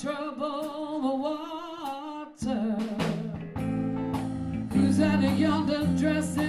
Trouble water. Who's that yonder dressed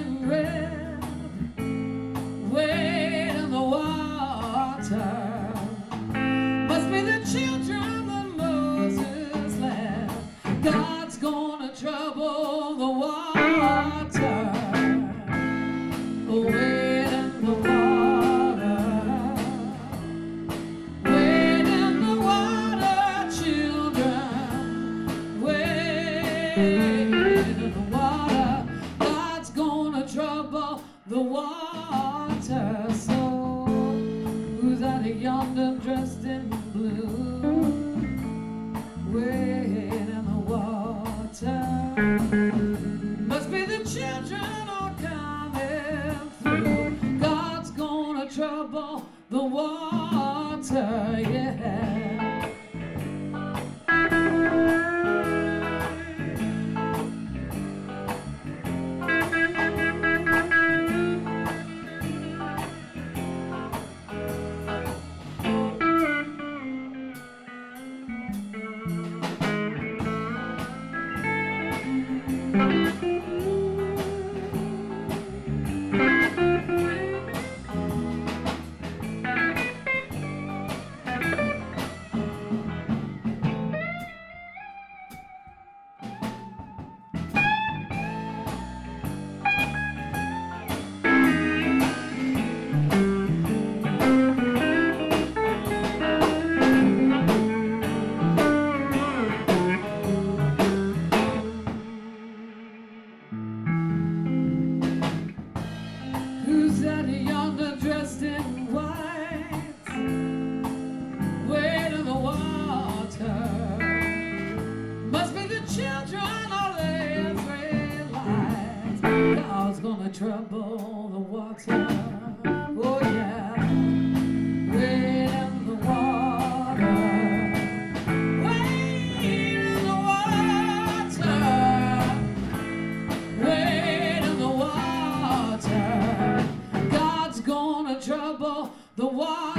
in the water. God's gonna trouble the water. So Who's yonder dressed in blue? Wade in the water. Must be the children all coming through. God's gonna trouble the water, yeah. Who's trouble the water. Oh yeah, in the water, in the water, in the water. God's gonna trouble the water.